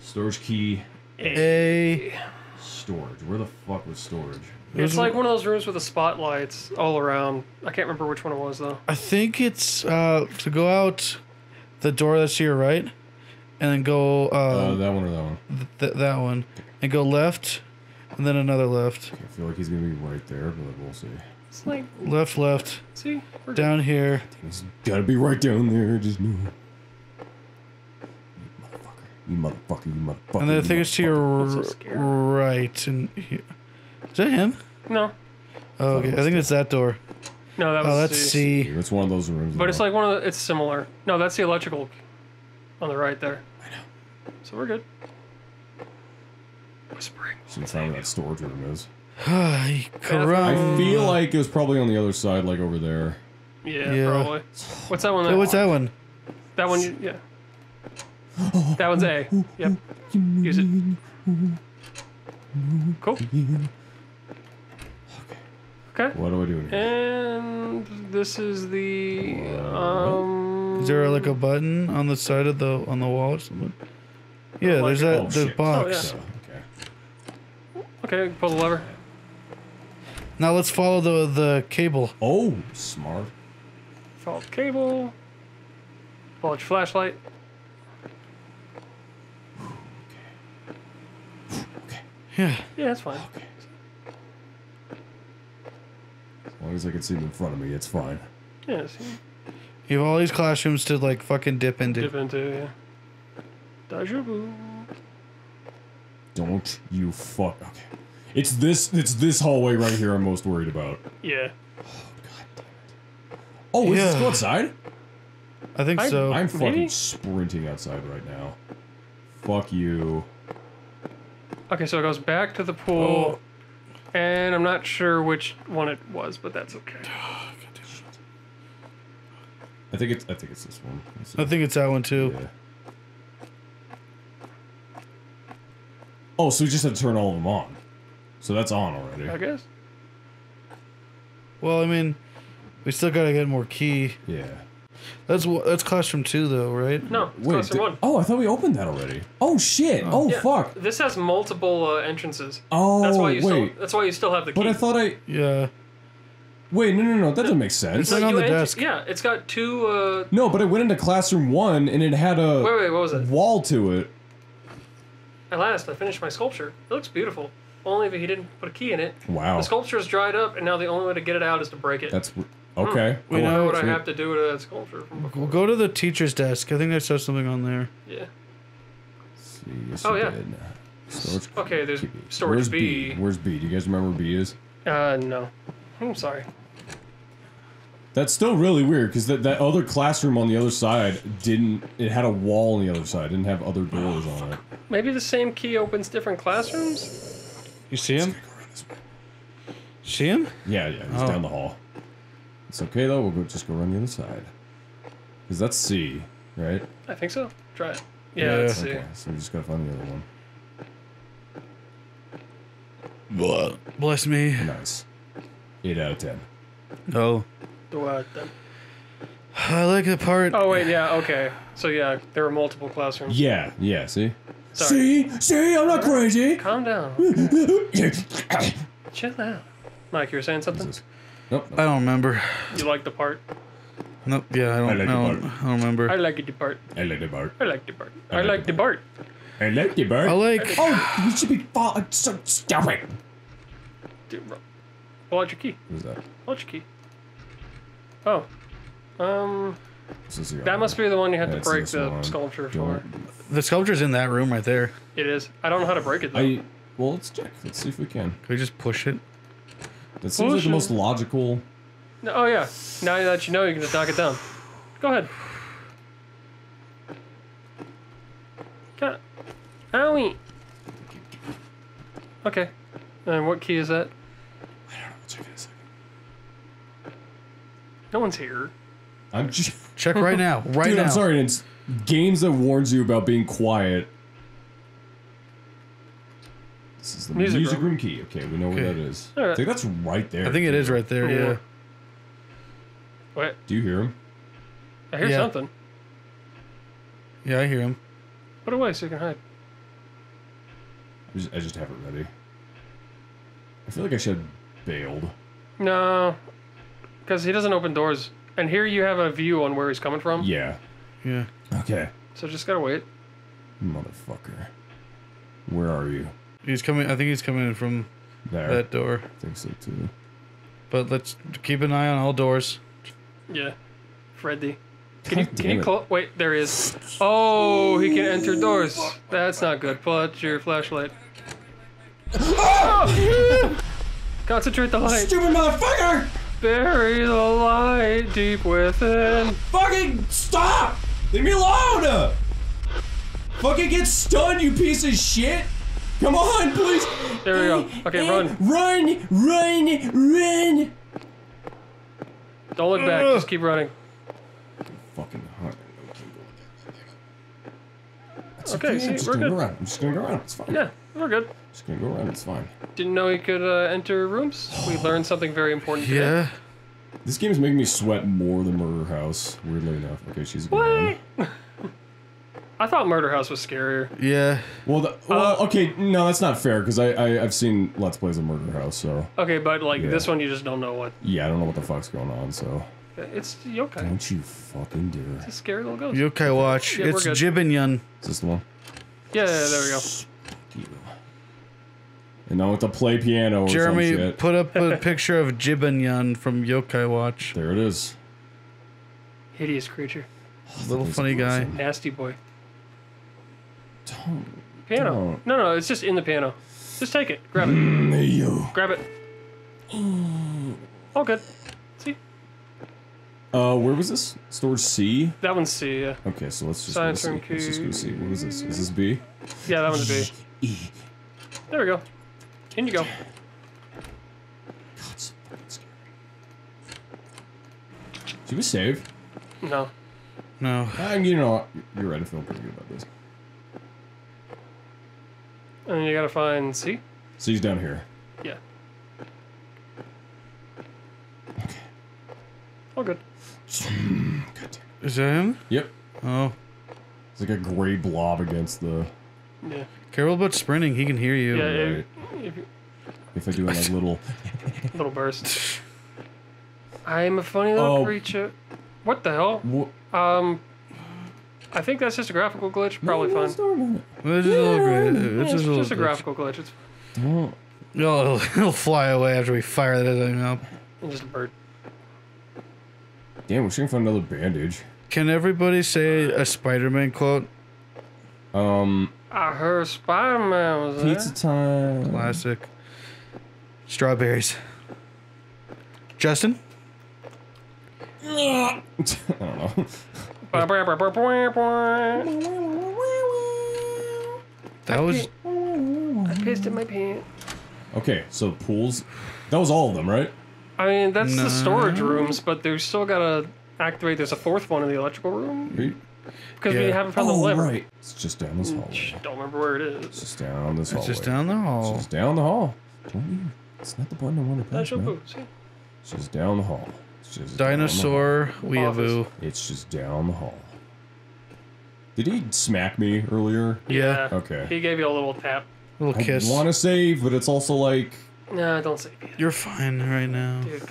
Storage key. A. Storage. Where the fuck was storage? It's like one of those rooms with the spotlights all around. I can't remember which one it was though. I think it's uh to go out the door that's to your right, and then go Uh, uh, that one or that one? th- that one, and go left, and then another left, I feel like he's gonna be right there, but we'll see. It's like, left, left, see, we're down here. He's gotta be right down there. Just know. You motherfucker. You motherfucker. You motherfucker. And then I you think it's to your I'm so r- scared. right. And here. Is that him? No, Oh, okay. I think it's that door. no, that oh, was Oh, that's C. C. It's one of those rooms. But it's like one of the. It's similar. No, that's the electrical on the right there. I know. So we're good. Whispering. So you find where that storage room is. Ay, I feel like it was probably on the other side, like over there. Yeah, Yeah. probably. What's that one? Hey, what's that one? That one, you- yeah. That one's A. Yep. Use it. Cool. Okay. What do I do in here? And this is the um. Is there like a button on the side of the on the wall or something? Yeah, Like- there's that Oh, the shit. box. Oh, So, okay. Okay, pull the lever. Now let's follow the the cable. Oh, smart. Follow the cable. Pull out your flashlight. Okay. Yeah. Yeah, that's fine. Okay. As long as I can see them in front of me, it's fine. Yeah, see, You have all these classrooms to like fucking dip into. dip into yeah. Deja vu. Don't you fuck. Okay. It's this. It's this hallway right here. I'm most worried about. Yeah. Oh, god. Oh, is this Yeah. go outside? I think I- so. I'm fucking Maybe? sprinting outside right now. Fuck you. Okay, so it goes back to the pool. Oh. And I'm not sure which one it was, but that's okay. I think it's. I think it's this one. I think it's that one too. Yeah. Oh, so we just had to turn all of them on. So that's on already. I guess. Well, I mean, we still gotta get more key. Yeah. That's wh- that's classroom two though, right? No, it's Wait. classroom di- one. oh, I thought we opened that already. Oh shit. Oh, Yeah, fuck. This has multiple uh, entrances. Oh That's why you wait. still. That's why you still have the key. But I thought I. Yeah. Wait, no, no, no. That doesn't make sense. It's like on the enter- desk. Yeah, it's got two. Uh, No, but I went into classroom one and it had a wait, wait, what was it? wall to it. At last, I finished my sculpture. It looks beautiful. Only if he didn't put a key in it. Wow. The sculpture's dried up, and now the only way to get it out is to break it. That's w- okay. We cool. Know- know what I have to do to that sculpture from. We'll go to the teacher's desk. I think there's still something on there. Yeah. See, yes, Oh, you yeah. did. Storage Okay, there's key. storage Where's B. Where's B? Do you guys remember where B is? Uh, no. I'm sorry. That's still really weird because that, that other classroom on the other side didn't. It had a wall on the other side. Didn't have other doors on it. Maybe the same key opens different classrooms? You see him? See him? Yeah, yeah. He's Oh. down the hall. It's okay though. We'll go just go around the other side. Because that's C, right? I think so. Try it. Yeah, Yeah. let's see. Okay. So we just gotta find the other one. Blah. Bless me. Nice. Eight out of ten. Oh. Do uh. I like the part. Oh, wait, yeah, okay. So, yeah, there were multiple classrooms. Yeah, yeah. See. Sorry. See, see, I'm not crazy. Calm down. Chill out. Mike, you were saying something? Nope. I don't remember. You like the part? Nope. Yeah, I don't. I I, like the don't. I don't remember. I like the part. I like the Bart. I like the part. I I like like the the part. I like the Bart. I like. Oh, we should be fall. So stop it. Dude, bro. Pull your key. Who's that? Pull out your key. Oh. Um, This is your that must be the one you had to break the one. sculpture for. Don't- The sculpture's in that room right there. It is. I don't know how to break it, though. I. Well, let's check. Let's see if we can. Can we just push it? That seems like the most logical. No, oh, yeah. Now that you know, you can just knock it down. Go ahead. Got Owie. Okay. And what key is that? I don't know. Check it a second. No one's here. I'm just. Check right now. Right Dude, now. I'm sorry. It's games that warns you about being quiet. This is the Music music, room. room. key. Okay, we know where Okay. that is. I think that's right there. I think it is right there. Cool. Yeah. What? Do you hear him? I hear Yeah. something. Yeah, I hear him. Put it away so you can hide. I just, I just have it ready. I feel like I should have bailed. No, because he doesn't open doors. And here you have a view on where he's coming from. Yeah. Yeah. Okay. So just gotta wait. Motherfucker. Where are you? He's coming. I think he's coming in from There. that door. I think so too. But let's keep an eye on all doors. Yeah. Freddy. Can you, can damn you it. close? Wait, there he is. Oh, he can enter doors. That's not good. Pull out your flashlight. Concentrate the light. Stupid motherfucker! Bury the light deep within. Fucking stop! Leave me alone! Fucking get stunned, you piece of shit! Come on, please! There we go. Okay, run. Run! Run! Run! Don't look back. Just keep running. Fucking hard. It's Okay, see, I'm just we're gonna good. go around. I'm just gonna go around. It's fine. Yeah, we're good. Just gonna go around. It's fine. Didn't know he could uh, enter rooms. We learned something very important today. Yeah. This game is making me sweat more than Murder House. Weirdly enough. Okay, she's going. What? I thought Murder House was scarier. Yeah. Well, the, well, Uh, okay, no, that's not fair because I, I I've seen Let's Plays of Murder House, so Okay, but like Yeah. this one, you just don't know what. yeah, I don't know what the fuck's going on. So It's yokai. don't you fucking dare! It's a scary little ghost. Yokai Watch. Yeah, we're it's good. Jibanyan. Is this the one? Yeah, yeah, there we go. You. And now with the play piano or some Jeremy, shit. put up a picture of Jibanyan from Yokai Watch. There it is. Hideous creature. Little funny guy. Nasty boy. Don't. Piano. Don't. No, no, it's just in the piano. Just take it. Grab it. Hey, you. Grab it. All good. See? Uh, where was this? Storage C. That one's C, yeah. Okay, so let's just Science go room C. Let's just go key. C. What is this? Is this B? Yeah, that one's B. E. There we go. In you go. God, so fucking scary. Should we save? No. No. Uh, you know, what? you're right. I feel pretty good about this. And then you gotta find C? C's down here. Yeah. Okay. All good. God damn. Is that him? Yep. Oh. It's like a gray blob against the. Yeah. Careful about sprinting. He can hear you. Yeah, right. if, if I do it like little. little burst. I'm a funny little Oh. creature. What the hell? What? Um, I think that's just a graphical glitch. Probably No, fine. it's not a It's just a little great. Yeah, It's it's just a little just a graphical glitch. It's Don't. Oh, he'll, he'll fly away after we fire that thing up. just a bird. Damn, we're should find another bandage. Can everybody say a Spider-Man quote? Um, I heard Spider Man was there. pizza time. Classic. Strawberries. Justin? I don't know. That was I pissed in my pants. Okay, so pools. That was all of them, right? I mean, that's No. the storage rooms, but there's still gotta activate. There's a fourth one in the electrical room Right? Because we haven't found the Oh, lever. right. It's just down this hallway. Shh, Don't remember where it is. It's just down this it's hallway. just down the hall. It's just down the hall. Don't you? It's not the button I want to That's push, man. Shampoo. See? It's just down the hall. It's just down the hall. Dinosaur weeaboo. It's just down the hall. Did he smack me earlier? Yeah. Okay. He gave you a little tap. A Little I kiss. want to save, but it's also like Nah, don't save. it, You're fine right now. dude.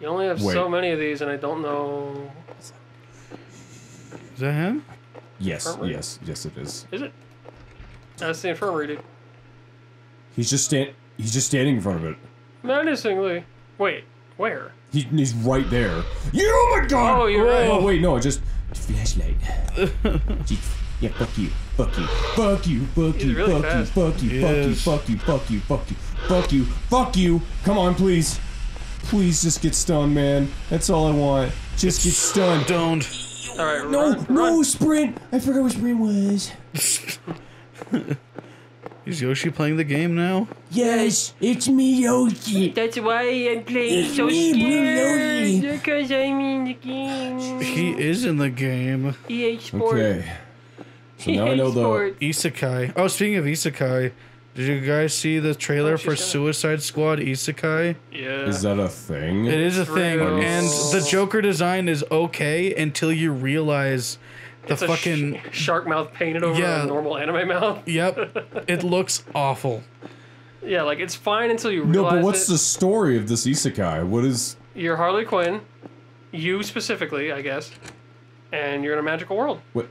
You only have Wait. so many of these, and I don't know. Is that him? yes, Infirmary? yes, yes, it is. Is it? That's the infirmary, dude. He's just stand. He's just standing in front of it. Menacingly. Wait, where? He, he's right there. You, oh my god! Oh, you're right. Oh wait, no, just flashlight. Yeah, fuck you, fuck you, fuck you, fuck He's you, really fuck you, fuck you, He fuck you, fuck you, fuck you, fuck you, fuck you, fuck you. Come on, please, please, just get stunned, man. That's all I want. Just get stunned. Don't. All right, No, run, no, run. sprint. I forgot what sprint was. Is Yoshi playing the game now? Yes, it's me, Yoshi. That's why I'm playing It's me, Blue Yoshi. Because I'm in the game. He is in the game. EA Sports. Okay. So now I know the. Isekai. Oh, speaking of Isekai, did you guys see the trailer for she's. Suicide Squad Isekai? Yeah. Is that a thing? It is a thing, Real. and the Joker design is okay until you realize the It's a fucking. sh- shark mouth painted over Yeah. a normal anime mouth. Yep, it looks awful. Yeah, like it's fine until you realize. No, but what's it. the story of this isekai? What is? You're Harley Quinn, you specifically, I guess, and you're in a magical world. What?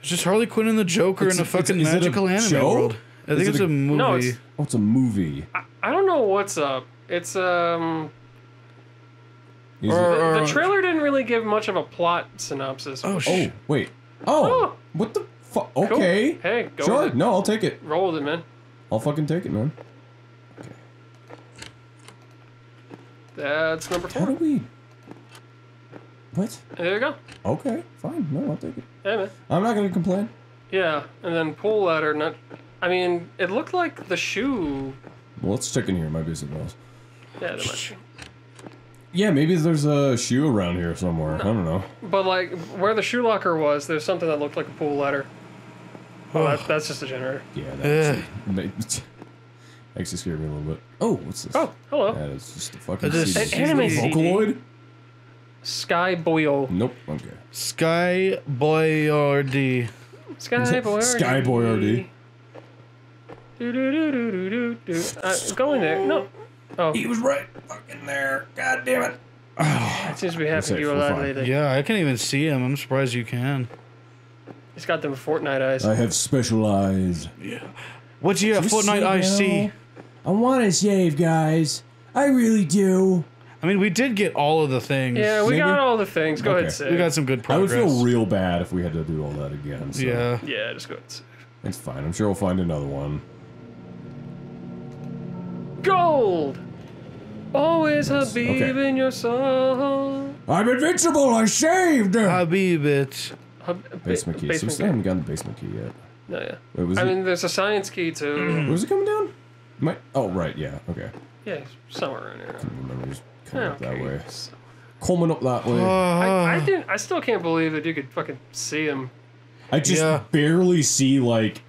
It's just Harley Quinn and the Joker It's- in a it's- fucking is it a magical anime show? world. I Is think it it's a- a movie. No, it's- Oh, it's a movie. I don't know what's up. It's um Or- the, the trailer didn't really give much of a plot synopsis. oh, oh, sh- wait. Oh, Oh. what the fuck? Cool. Okay. Hey, go Sure. with it. No, I'll take it. Roll with it, man. I'll fucking take it, man. Okay. That's number four. How do four. we? What? There you go. Okay, fine. No, I'll take it. Hey, man. I'm not gonna complain. Yeah, and then pull ladder. Not. I mean, it looked like the shoe. Well, let's check in here. Might be something else. Yeah, there might be. Yeah, maybe there's a shoe around here somewhere. I don't know. But like where the shoe locker was, there's something that looked like a pool ladder. Oh, that, that's just a generator. Yeah, that actually, actually scared me a little bit. Oh, what's this? Oh, hello. That is just a fucking That is- CD. An anime CD. Vocaloid? Sky Boyo. Nope. Okay. Sky Boyardee. Sky Boy. Sky Boyardee. Do do do do do do do. Uh, go in there. No. Oh, He was right fucking there. God damn it. that seems to be happening to you a lot fine. lately. Yeah, I can't even see him. I'm surprised you can. He's got them Fortnite eyes. I have special eyes. Yeah. What do you have? Just Fortnite say IC. no. I want to save, guys. I really do. I mean, we did get all of the things. yeah, we Maybe? got all the things. Go Okay. ahead, say. we got some good progress. I would feel real bad if we had to do all that again. So yeah. Yeah, just go ahead. Say. It's fine. I'm sure we'll find another one. Gold. Always Yes, Habib okay. in your soul. I'm invincible. I saved. Habibit. Hab- basement key. so we still haven't gotten the basement key yet. No, yeah. Wait, was I it? mean, there's a science key too. was it coming down? Might. Oh right. Yeah. Okay. yeah, somewhere in here. I remember just coming up that Okay. way. Coming up that way. I, I Uh, didn't. I still can't believe that you could fucking see him. I just Yeah. barely see like.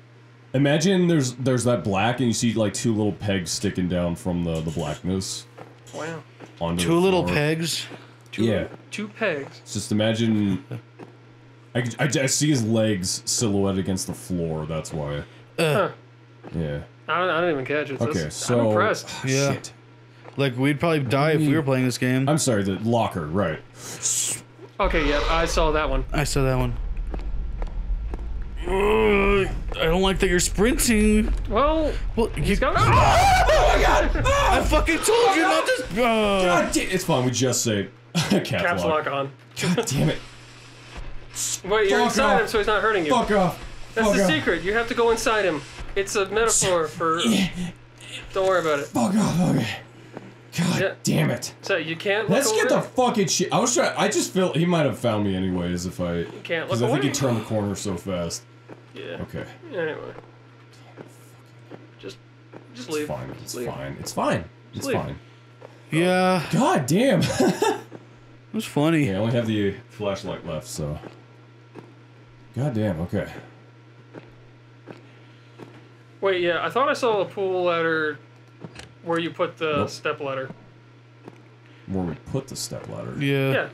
Imagine there's there's that black and you see like two little pegs sticking down from the the blackness Wow. onto two the little floor. pegs. Two, Yeah. Two pegs. Just imagine. I, could- I, I see his legs silhouette against the floor. That's why. Huh. Yeah. I don't, I don't even catch it. Okay. That's- So. I'm impressed. Ah, Yeah. Shit. Like we'd probably die if we were playing this game. I'm sorry. The locker. Right. Okay, yeah, I saw that one. I saw that one. Ugh, I don't like that you're sprinting. Well, Well, you, he's got. Ah! Oh my god! Ah! I fucking told you not to. Uh, God ah! damn, it's fine. We just say caps, Caps lock. lock on. God damn it! Wait, you're Fuck inside off. him, so he's not hurting you. Fuck off! That's Fuck the off! secret. You have to go inside him. It's a metaphor for. Don't worry about it. Fuck off! Okay. God Yeah. damn it. So you can't. Let's look get the fucking shit. I was trying. I just feel he might have found me anyways if I. You can't look Because I think he turned the corner so fast. Yeah. Okay. Anyway. Just, just It's leave. fine. It's leave. fine. It's fine. It's leave. fine. Yeah, God damn. it was funny. yeah, I only have the flashlight left, so. God damn. Okay. Wait, yeah, I thought I saw a pool ladder where you put the Nope. step ladder. Where we put the step ladder. Yeah, Yeah,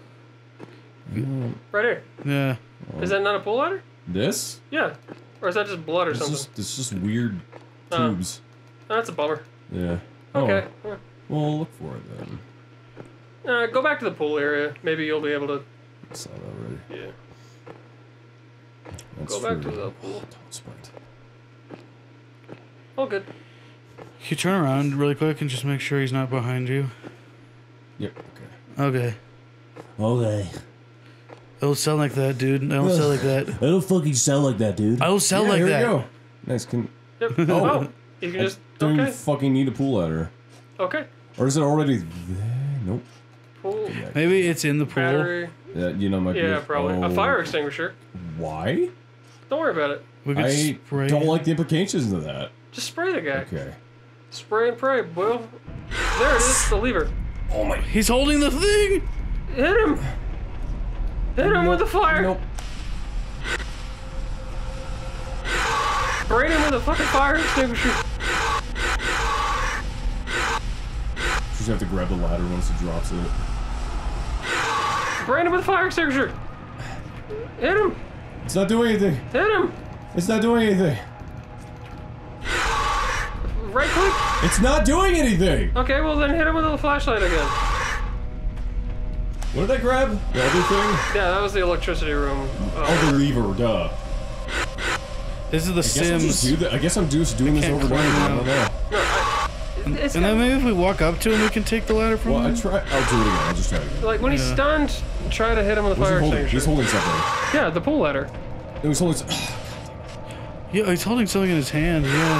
Mm, right here. yeah. Is that not a pool ladder? This? Yeah. Or is that just blood or It's something? just, it's just weird Uh, tubes. Oh, that's a bummer. yeah. Okay. Oh, well, look for it then. Uh, go back to the pool area. Maybe you'll be able to. I saw that already. Yeah. That's Go back true. to the pool. Don't sprint. All good. Can you turn around really quick and just make sure he's not behind you? Yep. Okay. Okay. Okay. I don't sound like that, dude. I don't sound like that. I don't fucking sound like that, dude. I don't sound yeah, like here that. we go. Nice. Can Yep. Oh. oh. You can I just. don't Okay. even fucking need a pool ladder, Okay. or is it already there? Nope. Pool. Maybe it's in the pool. Battery. yeah, you know, might Yeah, be. probably. Oh, A fire extinguisher. Why? Don't worry about it. We could I spray. don't like the implications of that. Just spray the guy. Okay. Spray and pray, boy. There it is, the lever. Oh my. He's holding the thing. Hit him! Hit him with the fire! Nope. Brain him with a fucking fire extinguisher! Just have to grab the ladder once it drops it. Brain him with a fire extinguisher! Hit him! It's not doing anything. Hit him! It's not doing anything. Right click! It's not doing anything. Okay, well then hit him with a flashlight again. What did I grab? The other thing? Yeah, that was the electricity room. Uh, Oh, the lever. Duh. This is the I guess, I'll do Sims. that. I guess I'm just doing this can't over and over. climb I don't know. no, I, it's And then maybe if we walk up to him, we can take the ladder from Well, I him. try. I'll do it again. I'll just try it again. like when he's stunned, try to hit him with a What's he fire holding? extinguisher. He's holding something. yeah, the pool ladder. No, was holding. s- Yeah, he's holding something in his hand. Yeah.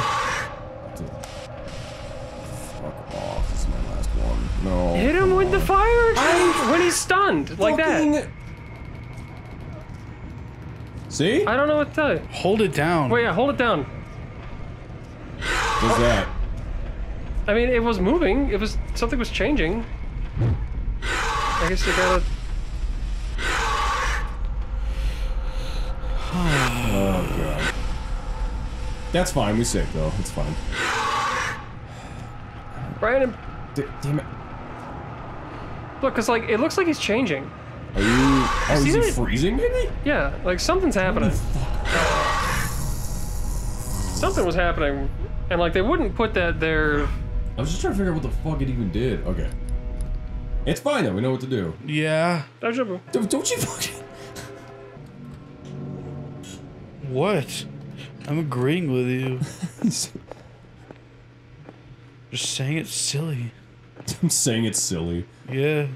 Fuck off. This is my last one. No. Hit him with the fire extinguisher when he's stunned, like that. See? I don't know what to tell you. Hold it down. Wait, yeah, hold it down. Does that? I mean, it was moving. It was something was changing. I guess you gotta. Oh god. That's fine. We saved though. It's fine. Brandon, D- damn it. Look, cause like it looks like he's changing. Are you? Oh, is see he that? freezing? Maybe. Yeah, like something's happening. Something was happening, and like they wouldn't put that there. I was just trying to figure out what the fuck it even did. Okay. It's fine though. We know what to do. Yeah. Don't, don't you fucking. What? I'm agreeing with you. Just saying it's silly. I'm saying it's silly. Yeah.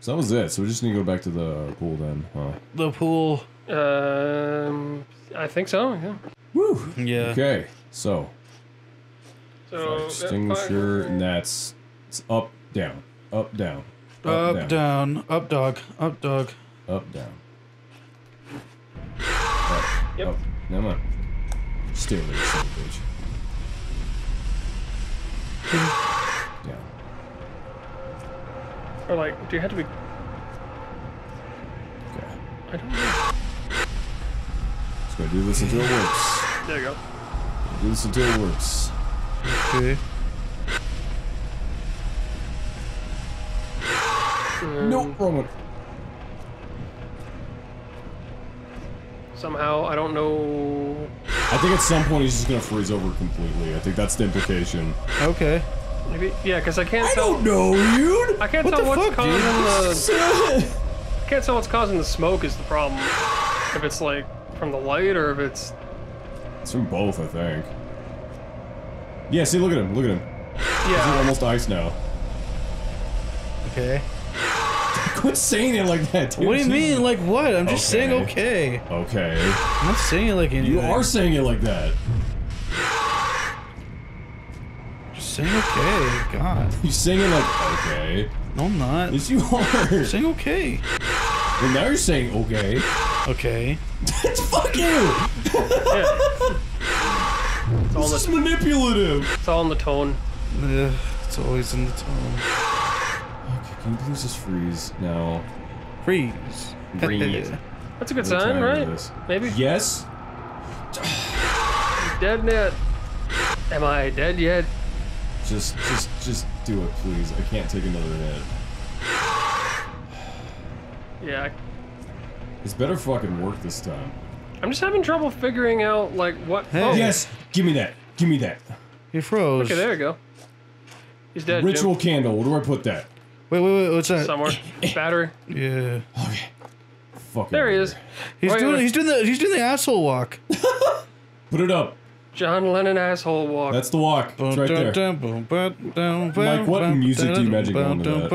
So that was it. So we just need to go back to the pool then, huh? The pool. Um, I think so. Yeah. Woo. Yeah. Okay. So So yeah, extinguisher, fire- and that's it's up, down, up, down, Up, down. Up, dog. Up, dog. up, down. Up, Yep. up. Never mind. Stay there, son of a bitch. Down. Or like, do you have to be? Okay. I don't know. Just gonna do this until it works. There you go. Do this until it works. Okay. Nope, um, wrong one. Somehow, I don't know. I think at some point he's just gonna freeze over completely. I think that's the implication. Okay. Maybe yeah, because I can't I tell. don't know, dude. I can't What tell what's fuck, causing dude? the. I can't tell what's causing the smoke is the problem. If it's like from the light or if it's It's from both, I think. Yeah, see, look at him. Look at him. Yeah. He's yeah. almost ice now. Okay. Quit saying it like that, dude. What do you mean? Like what? I'm just saying Okay. okay. Okay. I'm not saying it like anything. You are saying it like that. Just Sing okay. God. You singing like okay. No, I'm not. Yes, you are. Sing okay. And now you're saying okay. Okay. Fuck you. Yeah. It's all, This is manipulative. it's all in the tone. Yeah, it's always in the tone. Okay, can you please just freeze now? Freeze. Freeze. That's a good What time sign, right? Maybe. Yes. Dead yet? Am I dead yet? Just, just, just do it, please. I can't take another hit. Yeah. It's better fucking work this time. I'm just having trouble figuring out like what. Hey. Oh, Yes. Give me that. Give me that. He froze. Okay, there you go. He's dead. Ritual Jim. candle. Where do I put that? Wait, wait, wait. What's that? somewhere. Battery. Yeah. Okay. Fucking. There he is. He's Wait, doing. wait. He's doing the. He's doing the asshole walk. Put it up. John Lennon asshole walk. That's the walk. It's right there. Mike, what music do you imagine going to that?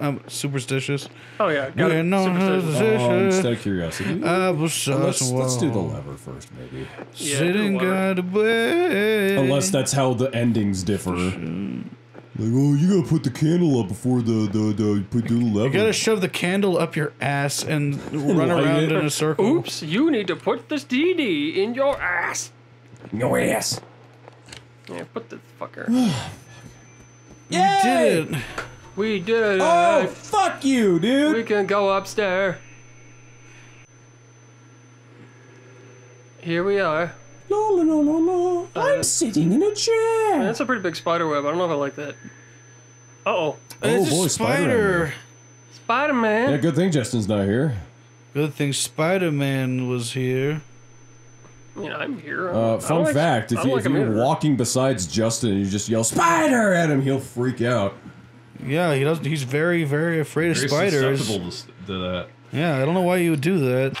I'm superstitious. oh yeah. Got it. not Superstitious. Um, just out of curiosity. I was let's, let's do the lever first, maybe. Yeah, Sitting the got away. Unless that's how the endings differ. Like, oh, you gotta put the candle up before the the the put do the lever. You gotta shove the candle up your ass and run around in a circle. Oops, you need to put this DD in your ass. no ass. Yeah, put this fucker. You did it. we did it. Oh, fuck you, dude. We can go upstairs. Here we are. La la la la la. I'm sitting in a chair. Man, that's a pretty big spider web. I don't know if I like that. Uh oh. It's boy, a Spider-Man. spider. Spider Man. Yeah, good thing Justin's not here. Good thing Spider Man was here. I mean, I'm here. I Uh, fun like- fact: if, you, like if you're either. walking besides Justin and you just yell "spider" at him, he'll freak out. Yeah, he does. He's very, very afraid of Very spiders. susceptible to, s- to that. Yeah, I don't know why you would do that.